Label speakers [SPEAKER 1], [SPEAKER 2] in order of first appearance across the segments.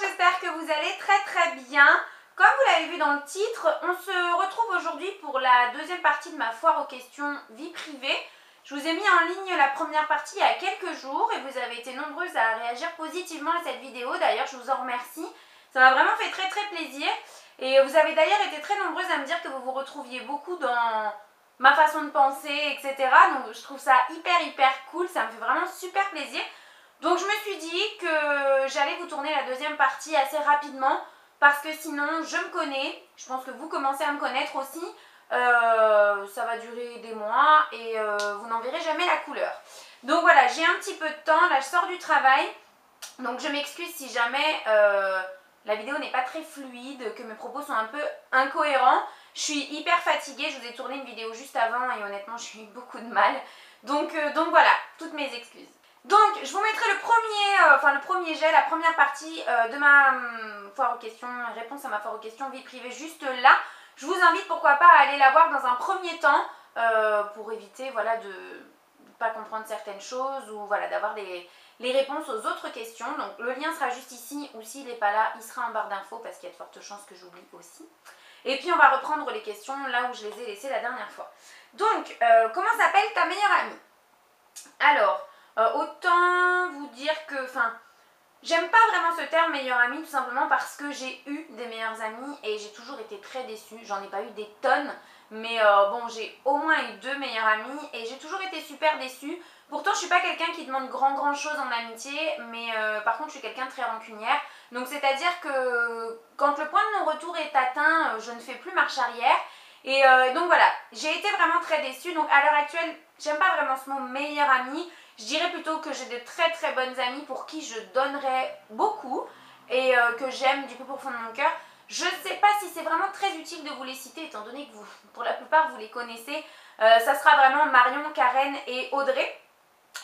[SPEAKER 1] j'espère que vous allez très très bien. Comme vous l'avez vu dans le titre, on se retrouve aujourd'hui pour la deuxième partie de ma foire aux questions vie privée. Je vous ai mis en ligne la première partie il y a quelques jours et vous avez été nombreuses à réagir positivement à cette vidéo. D'ailleurs, je vous en remercie. Ça m'a vraiment fait très très plaisir. Et vous avez d'ailleurs été très nombreuses à me dire que vous vous retrouviez beaucoup dans ma façon de penser, etc. Donc je trouve ça hyper hyper cool, ça me fait vraiment super plaisir. Donc je me suis dit tourner la deuxième partie assez rapidement parce que sinon je me connais, je pense que vous commencez à me connaître aussi. Euh, ça va durer des mois et euh, vous n'en verrez jamais la couleur. Donc voilà, j'ai un petit peu de temps, là je sors du travail. Donc je m'excuse si jamais euh, la vidéo n'est pas très fluide, que mes propos sont un peu incohérents. Je suis hyper fatiguée, je vous ai tourné une vidéo juste avant et honnêtement j'ai eu beaucoup de mal. Donc, donc voilà, toutes mes excuses. Donc, je vous mettrai le premier, euh, enfin le premier jet, la première partie euh, de ma hum, foire aux questions, réponse à ma foire aux questions vie privée juste là. Je vous invite pourquoi pas à aller la voir dans un premier temps euh, pour éviter voilà de ne pas comprendre certaines choses ou voilà d'avoir les, les, réponses aux autres questions. Donc le lien sera juste ici ou s'il n'est pas là, il sera en barre d'infos parce qu'il y a de fortes chances que j'oublie aussi. Et puis on va reprendre les questions là où je les ai laissées la dernière fois. Donc, comment s'appelle ta meilleure amie? Alors, euh, autant vous dire que, enfin, j'aime pas vraiment ce terme meilleur ami tout simplement parce que j'ai eu des meilleurs amis et j'ai toujours été très déçue. J'en ai pas eu des tonnes, mais euh, bon, j'ai au moins eu deux meilleurs amis et j'ai toujours été super déçue. Pourtant, je suis pas quelqu'un qui demande grand grand chose en amitié, mais euh, par contre, je suis quelqu'un de très rancunière. Donc, c'est-à-dire que quand le point de non-retour est atteint, je ne fais plus marche arrière. Et donc voilà, j'ai été vraiment très déçue. Donc à l'heure actuelle, j'aime pas vraiment ce mot meilleur ami. Je dirais plutôt que j'ai de très très bonnes amies pour qui je donnerais beaucoup et euh, que j'aime du plus profond de mon cœur. Je ne sais pas si c'est vraiment très utile de vous les citer étant donné que vous, pour la plupart, vous les connaissez. Euh, ça sera vraiment Marion, Karen et Audrey.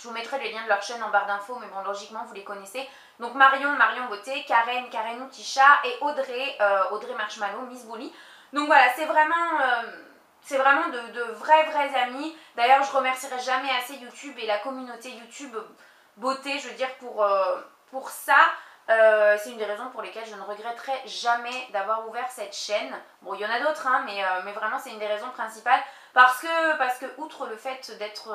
[SPEAKER 1] Je vous mettrai les liens de leur chaîne en barre d'infos, mais bon, logiquement, vous les connaissez. Donc Marion, Marion Beauté, Karen, Karen Outisha et Audrey, euh, Audrey Marshmallow, Miss Bully. Donc voilà, c'est vraiment c'est vraiment de, vrais, vrais amis. D'ailleurs, je remercierai jamais assez YouTube et la communauté YouTube beauté, je veux dire, pour, euh, ça. Euh, c'est une des raisons pour lesquelles je ne regretterai jamais d'avoir ouvert cette chaîne. Bon, il y en a d'autres, hein, mais, euh, mais, vraiment, c'est une des raisons principales. Parce que, parce que outre le fait d'être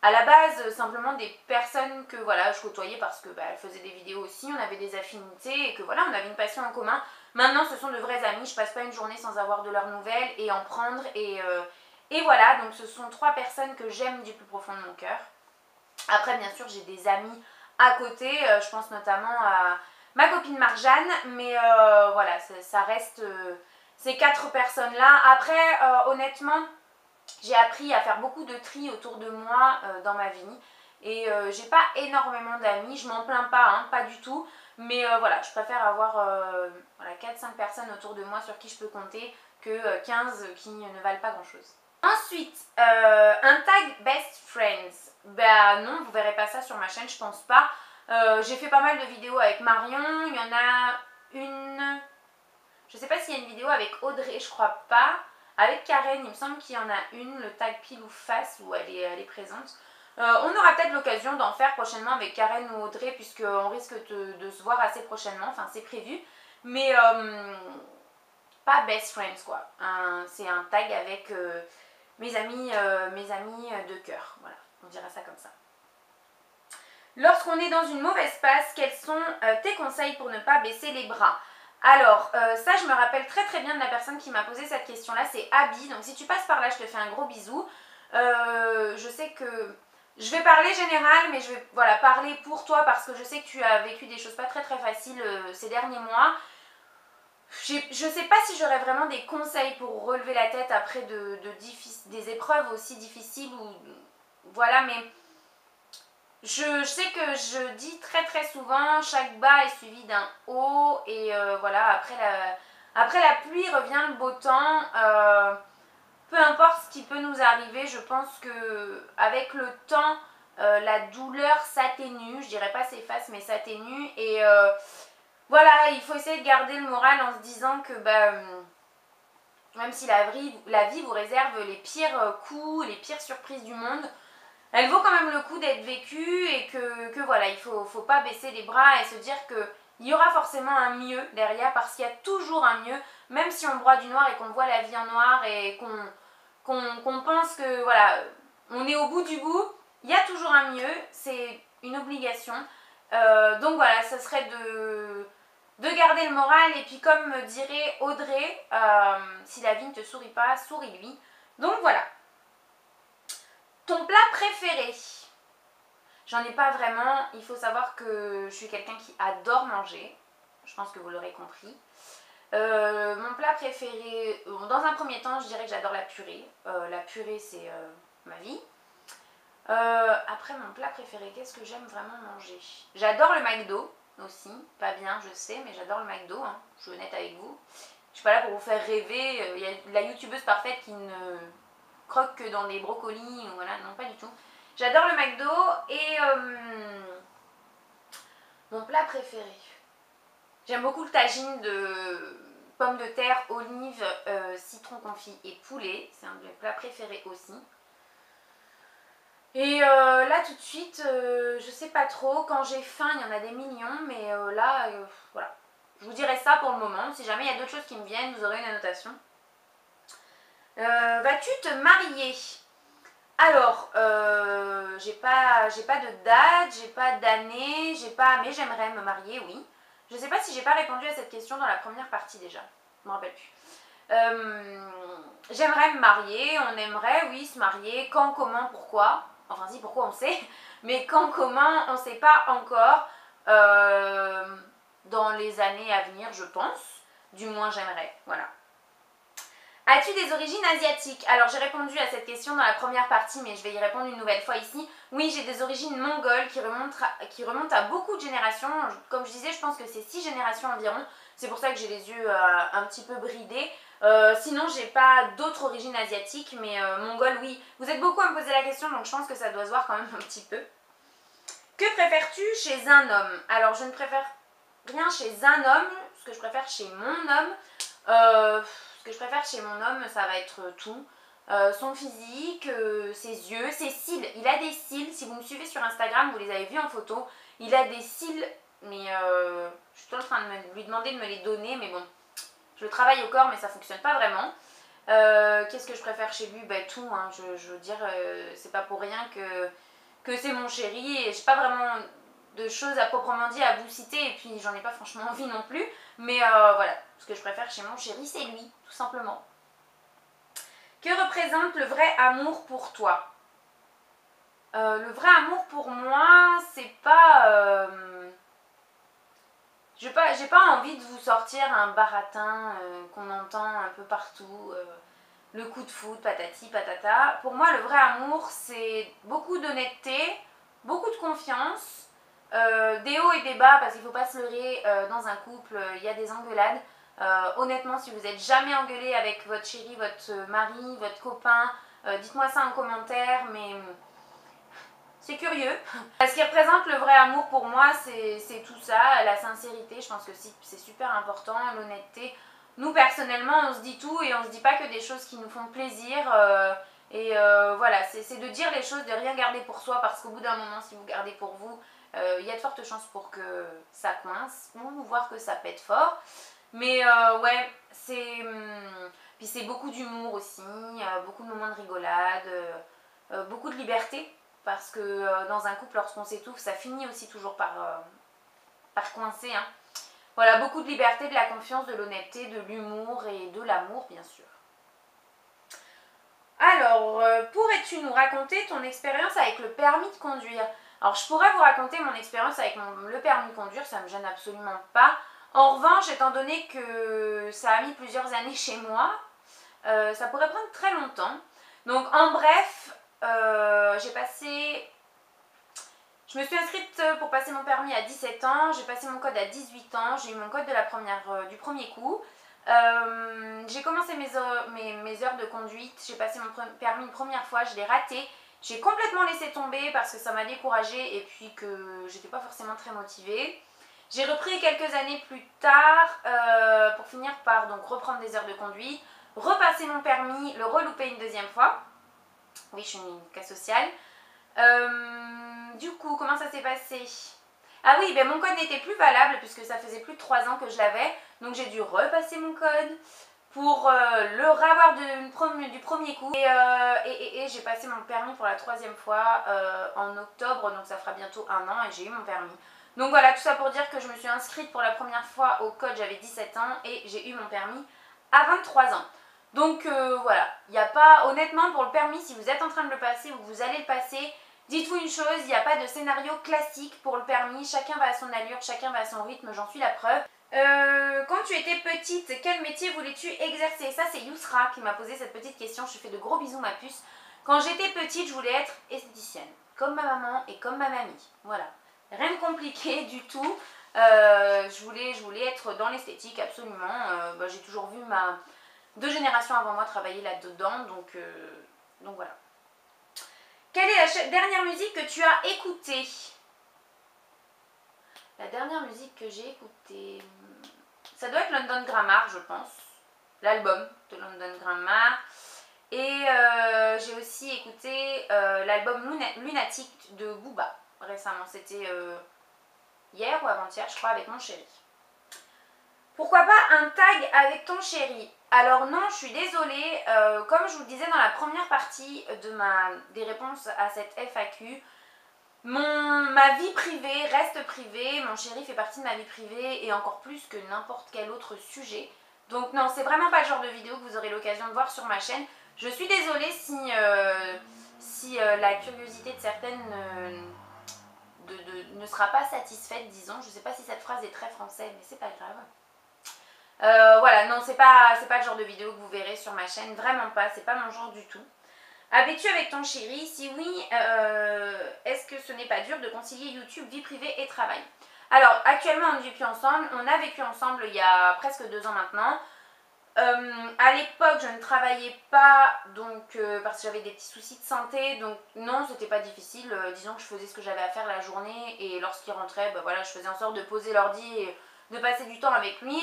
[SPEAKER 1] à la base simplement des personnes que voilà, je côtoyais parce que bah, elles faisaient des vidéos aussi, on avait des affinités et que voilà, on avait une passion en commun. Maintenant, ce sont de vrais amis. Je passe pas une journée sans avoir de leurs nouvelles et en prendre. Et, euh, et voilà, donc ce sont trois personnes que j'aime du plus profond de mon cœur. Après, bien sûr, j'ai des amis à côté. Euh, je pense notamment à ma copine Marjane. Mais euh, voilà, ça, reste ces quatre personnes-là. Après, honnêtement, j'ai appris à faire beaucoup de tri autour de moi dans ma vie. Et j'ai pas énormément d'amis. Je m'en plains pas, hein, pas du tout. Mais euh, voilà, je préfère avoir euh, voilà, 4-5 personnes autour de moi sur qui je peux compter que 15 euh, qui ne valent pas grand chose. Ensuite, un tag best friends. Bah non, vous verrez pas ça sur ma chaîne, je pense pas. J'ai fait pas mal de vidéos avec Marion, il y en a une... Je sais pas s'il y a une vidéo avec Audrey, je crois pas. Avec Karen, il me semble qu'il y en a une, le tag pile ou face, où elle est, elle est présente. Euh, on aura peut-être l'occasion d'en faire prochainement avec Karen ou Audrey puisqu'on risque de, se voir assez prochainement, enfin c'est prévu. Mais euh, pas best friends quoi. C'est un tag avec euh, mes amis, mes amis de cœur. Voilà, on dira ça comme ça. Lorsqu'on est dans une mauvaise passe, quels sont tes conseils pour ne pas baisser les bras? Alors, ça, je me rappelle très très bien de la personne qui m'a posé cette question-là, c'est Abby. Donc, si tu passes par là, je te fais un gros bisou. je sais que je vais parler général, mais je vais voilà, parler pour toi parce que je sais que tu as vécu des choses pas très très faciles euh, ces derniers mois. Je sais pas si j'aurais vraiment des conseils pour relever la tête après de, des épreuves aussi difficiles. ou Voilà, mais je, sais que je dis très très souvent, chaque bas est suivi d'un haut. Et euh, voilà, après la, après la pluie revient le beau temps. Euh, peu importe ce qui peut nous arriver, je pense que avec le temps, euh, la douleur s'atténue. Je dirais pas s'efface, mais s'atténue. Et euh, voilà, il faut essayer de garder le moral en se disant que bah, même si la vie, vous réserve les pires euh, coups, les pires surprises du monde, elle vaut quand même le coup d'être vécue et que, que, voilà, il faut, faut pas baisser les bras et se dire que il y aura forcément un mieux derrière parce qu'il y a toujours un mieux, même si on broie du noir et qu'on voit la vie en noir et qu'on pense que voilà, on est au bout du bout, il y a toujours un mieux, c'est une obligation. Euh, donc voilà, ça serait de, de garder le moral et puis comme me dirait Audrey, euh, si la vie ne te sourit pas, souris-lui. Donc voilà. Ton plat préféré? J'en ai pas vraiment. Il faut savoir que je suis quelqu'un qui adore manger. Je pense que vous l'aurez compris. Euh, mon plat préféré, dans un premier temps, je dirais que j'adore la purée. la purée, c'est ma vie. Euh, après, mon plat préféré, qu'est-ce que j'aime vraiment manger? J'adore le McDo aussi, pas bien, je sais, mais j'adore le McDo, hein. je suis honnête avec vous. Je suis pas là pour vous faire rêver, euh, il y a la youtubeuse parfaite qui ne croque que dans des brocolis, voilà, non pas du tout. J'adore le McDo et euh, mon plat préféré. J'aime beaucoup le tagine de pommes de terre, olives, citron confit et poulet. C'est un de mes plats préférés aussi. Et euh, là, tout de suite, euh, je sais pas trop. Quand j'ai faim, il y en a des millions. Mais euh, là, voilà. Je vous dirai ça pour le moment. Si jamais il y a d'autres choses qui me viennent, vous aurez une annotation. Vas-tu te marier? Alors, j'ai pas, pas de date, j'ai pas d'année, j'ai pas. Mais j'aimerais me marier, oui. Je sais pas si j'ai pas répondu à cette question dans la première partie déjà. Je me rappelle plus. j'aimerais me marier, on aimerait, oui, se marier. Quand, comment, pourquoi Enfin si, pourquoi on sait, mais quand, comment, on sait pas encore euh, dans les années à venir, je pense. Du moins, j'aimerais. Voilà. As-tu des origines asiatiques? Alors j'ai répondu à cette question dans la première partie, mais je vais y répondre une nouvelle fois ici. Oui, j'ai des origines mongoles qui remontent, à, beaucoup de générations. Comme je disais, je pense que c'est six générations environ. C'est pour ça que j'ai les yeux euh, un petit peu bridés. Euh, sinon, j'ai pas d'autres origines asiatiques, mais euh, oui. Vous êtes beaucoup à me poser la question, donc je pense que ça doit se voir quand même un petit peu. Que préfères-tu chez un homme? Alors, je ne préfère rien chez un homme. Ce que je préfère chez mon homme, euh, que je préfère chez mon homme, ça va être tout. son physique, ses yeux, ses cils. Il a des cils. Si vous me suivez sur Instagram, vous les avez vus en photo. Il a des cils, mais je suis tout en train de lui demander de me les donner, mais bon, je travaille au corps, mais ça fonctionne pas vraiment. Euh, qu'est-ce que je préfère chez lui? Ben, Tout, hein. je, veux dire, euh, c'est pas pour rien que, que c'est mon chéri et j'ai pas vraiment de choses à proprement dit à vous citer et puis j'en ai pas franchement envie non plus. Mais euh, voilà, ce que je préfère chez mon chéri, c'est lui, tout simplement. Que représente le vrai amour pour toi? Le vrai amour pour moi, c'est pas j'ai pas, pas envie de vous sortir un baratin euh, qu'on entend un peu partout, euh, le coup de foot, patati, patata. Pour moi, le vrai amour, c'est beaucoup d'honnêteté, beaucoup de confiance, euh, des hauts et des bas, parce qu'il faut pas se leurrer dans un couple, il y a des engueulades. honnêtement, si vous n'êtes jamais engueulé avec votre chéri, votre mari, votre copain, dites-moi ça en commentaire, mais c'est curieux. Ce qui représente le vrai amour pour moi, c'est tout ça, la sincérité, je pense que c'est super important, l'honnêteté. Nous, personnellement, on se dit tout et on se dit pas que des choses qui nous font plaisir. Euh, et euh, voilà, c'est de dire les choses, de rien garder pour soi, parce qu'au bout d'un moment, si vous gardez pour vous, euh, il y a de fortes chances pour que ça coince, ou voir que ça pète fort. Mais ouais, c'est... Hum, puis c'est beaucoup d'humour aussi, beaucoup de moments de rigolade, beaucoup de liberté parce que euh, dans un couple, lorsqu'on s'étouffe, ça finit aussi toujours par, euh, par coincer. Hein. Voilà, beaucoup de liberté, de la confiance, de l'honnêteté, de l'humour et de l'amour, bien sûr. Alors, euh, pourrais-tu nous raconter ton expérience avec le permis de conduire? Alors, je pourrais vous raconter mon expérience avec le permis de conduire, ça ne me gêne absolument pas. En revanche, étant donné que ça a mis plusieurs années chez moi, ça pourrait prendre très longtemps. Donc, en bref, euh, j'ai passé... Je me suis inscrite pour passer mon permis à 17 ans, j'ai passé mon code à 18 ans, j'ai eu mon code de la première, euh, du premier coup. Euh, j'ai commencé mes, heures de conduite, j'ai passé mon permis une première fois, je l'ai raté. J'ai complètement laissé tomber parce que ça m'a découragée et puis que j'étais pas forcément très motivée. J'ai repris quelques années plus tard pour finir par donc reprendre des heures de conduite, repasser mon permis, le relouper une deuxième fois. Oui, je suis une cas sociale. Euh, du coup, comment ça s'est passé? Ah oui, ben mon code n'était plus valable puisque ça faisait plus de 3 ans que je l'avais. Donc j'ai dû repasser mon code pour euh, le revoir du premier coup. Euh, et, j'ai passé mon permis pour la troisième fois euh, en octobre, donc ça fera bientôt un an et j'ai eu mon permis. Donc voilà, tout ça pour dire que je me suis inscrite pour la première fois au code, j'avais 17 ans et j'ai eu mon permis à 23 ans. Donc voilà, il n'y a pas, honnêtement pour le permis, si vous êtes en train de le passer ou vous allez le passer, dites-vous une chose, il n'y a pas de scénario classique pour le permis, chacun va à son allure, chacun va à son rythme, j'en suis la preuve. Euh, quand tu étais petite, quel métier voulais-tu exercer? Ça, c'est Yousra qui m'a posé cette petite question. Je fais de gros bisous, ma puce. Quand j'étais petite, je voulais être esthéticienne, comme ma maman et comme ma mamie. Voilà. Rien de compliqué du tout. Euh, je, voulais, je voulais être dans l'esthétique, absolument. Euh, bah, j'ai toujours vu ma deux générations avant moi travailler là-dedans, donc, donc voilà. Quelle est la dernière musique que tu as écoutée? La dernière musique que j'ai écoutée, ça doit être London Grammar, je pense. L'album de London Grammar. Et euh, j'ai aussi écouté euh, l'album Lunatic de Booba récemment. C'était euh, hier ou avant-hier, je crois, avec mon chéri. Pourquoi pas un tag avec ton chéri? Alors non, je suis désolée. comme je vous le disais dans la première partie de ma, des réponses à cette FAQ, mon, ma vie privée reste privée, mon chéri fait partie de ma vie privée et encore plus que n'importe quel autre sujet. Donc non, c'est vraiment pas le genre de vidéo que vous aurez l'occasion de voir sur ma chaîne. Je suis désolée si, euh, si euh, la curiosité de certaines euh, ne sera pas satisfaite, disons. Je sais pas si cette phrase est très française, mais c'est pas grave. voilà, non, c'est pas, pas le genre de vidéo que vous verrez sur ma chaîne, vraiment pas, c'est pas mon genre du tout. Habitu avec ton chéri Si oui, ce n'est pas dur de concilier YouTube, vie privée et travail Alors, actuellement, on ne vit plus ensemble. On a vécu ensemble il y a presque deux ans maintenant. Euh, à l'époque, je ne travaillais pas donc euh, parce que j'avais des petits soucis de santé. Donc non, c'était pas difficile. disons que je faisais ce que j'avais à faire la journée et lorsqu'il rentrait, bah, voilà, je faisais en sorte de poser l'ordi et de passer du temps avec lui.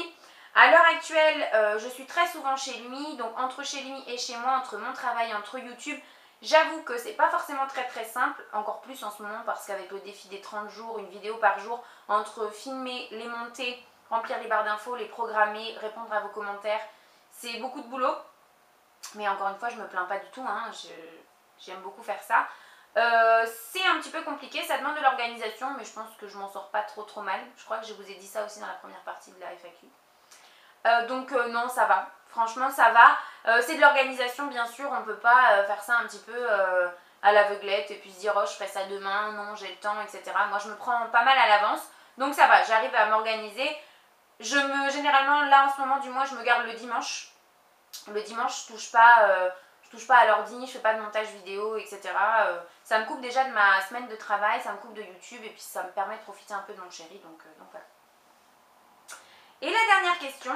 [SPEAKER 1] À l'heure actuelle, euh, je suis très souvent chez lui, donc entre chez lui et chez moi, entre mon travail, entre YouTube, j'avoue que c'est pas forcément très très simple, encore plus en ce moment parce qu'avec le défi des 30 jours, une vidéo par jour, entre filmer, les monter, remplir les barres d'infos, les programmer, répondre à vos commentaires, c'est beaucoup de boulot. Mais encore une fois, je me plains pas du tout, hein, j'aime beaucoup faire ça. Euh, c'est un petit peu compliqué, ça demande de l'organisation, mais je pense que je m'en sors pas trop trop mal. Je crois que je vous ai dit ça aussi dans la première partie de la FAQ. Euh, donc euh, non, ça va. Franchement, ça va. Euh, c'est de l'organisation, bien sûr. On ne peut pas faire ça un petit peu à l'aveuglette et puis se dire oh je ferai ça demain, non j'ai le temps, etc. Moi je me prends pas mal à l'avance. Donc ça va, j'arrive à m'organiser. Je me, généralement, là en ce moment du mois, je me garde le dimanche. Le dimanche, je touche pas, je touche pas à l'ordi, je fais pas de montage vidéo, etc. ça me coupe déjà de ma semaine de travail, ça me coupe de YouTube et puis ça me permet de profiter un peu de mon chéri. Donc, donc voilà. Et la dernière question,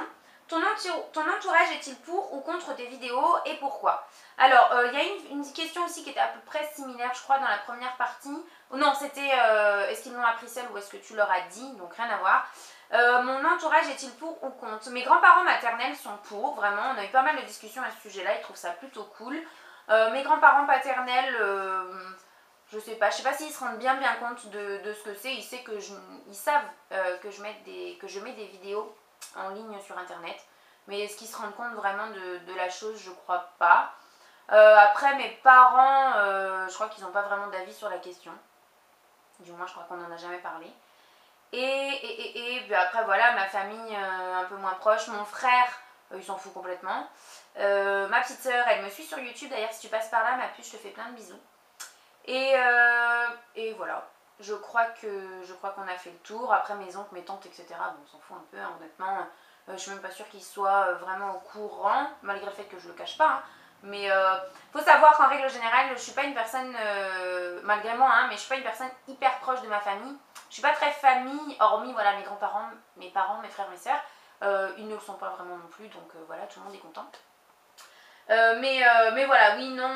[SPEAKER 1] ton, entourage est-il pour ou contre tes vidéos et pourquoi? Alors, euh, il y a une, question aussi qui était à peu près similaire, je crois, dans la première partie. Non, c'était euh, est-ce qu'ils l'ont appris seul ou est-ce que tu leur as dit? Donc rien à voir. Euh, mon entourage est-il pour ou contre? Mes grands-parents maternels sont pour, vraiment. On a eu pas mal de discussions à ce sujet-là, ils trouvent ça plutôt cool. mes grands-parents paternels je sais pas, je sais pas s'ils se rendent bien bien compte de, ce que c'est. Ils, savent que je, je mets des, que je mets des vidéos en ligne sur internet. Mais est-ce qu'ils se rendent compte vraiment de, la chose? Je crois pas. Euh, après, mes parents, euh, je crois qu'ils n'ont pas vraiment d'avis sur la question. Du moins, je crois qu'on n'en a jamais parlé. Et, et, et, après, voilà, ma famille euh, un peu moins proche, mon frère, il s'en fout complètement. ma petite sœur, elle me suit sur YouTube. D'ailleurs, si tu passes par là, ma puce, je te fais plein de bisous. Et, euh, et voilà, je crois qu'on a fait le tour. Après mes oncles, mes tantes, etc. Bon, on s'en fout un peu, hein, honnêtement. Euh, je suis même pas sûre qu'ils soient euh, vraiment au courant, malgré le fait que je le cache pas. Hein. Mais il faut savoir qu'en règle générale, je suis pas une personne, malgré moi, hein, mais je suis pas une personne hyper proche de ma famille. Je suis pas très famille, hormis voilà mes grands-parents, mes parents, mes frères, mes sœurs. ils ne le sont pas vraiment non plus, donc voilà, tout le monde est content. mais, mais voilà, oui, non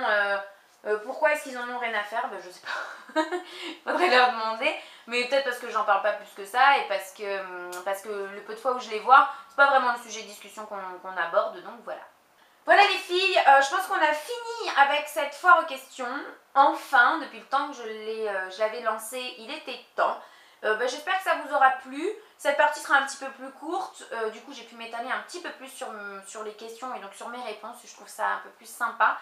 [SPEAKER 1] euh, pourquoi est-ce qu'ils en ont rien à faire? Ben, Je sais pas. Faudrait leur demander. Mais peut-être parce que j'en parle pas plus que ça et parce que, hum, parce que le peu de fois où je les vois, c'est pas vraiment le sujet de discussion qu'on aborde. Donc voilà. Voilà les filles, euh, je pense qu'on a fini avec cette foire aux questions. Enfin, depuis le temps que je euh, l'avais lancé, il était temps. Bah, j'espère que ça vous aura plu. Cette partie sera un petit peu plus courte. Du coup, j'ai pu m'étaler un petit peu plus sur, sur les questions et donc sur mes réponses. Je trouve ça un peu plus sympa.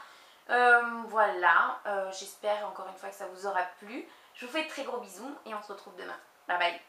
[SPEAKER 1] Euh, voilà, j'espère encore une fois que ça vous aura plu. Je vous fais de très gros bisous et on se retrouve demain. Bye bye